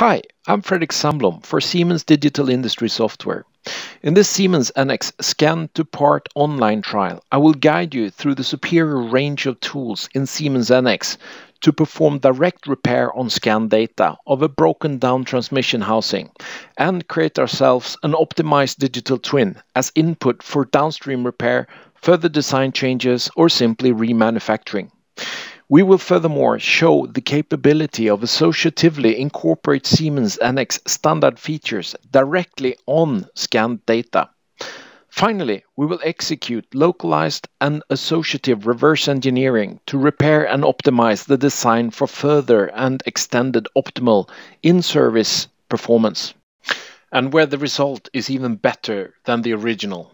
Hi, I'm Fredrik Sandblom for Siemens Digital Industry Software. In this Siemens NX Scan to Part online trial, I will guide you through the superior range of tools in Siemens NX to perform direct repair on scan data of a broken down transmission housing and create ourselves an optimized digital twin as input for downstream repair, further design changes, or simply remanufacturing. We will furthermore show the capability of associatively incorporate Siemens NX standard features directly on scanned data. Finally, we will execute localized and associative reverse engineering to repair and optimize the design for further and extended optimal in-service performance, and where the result is even better than the original.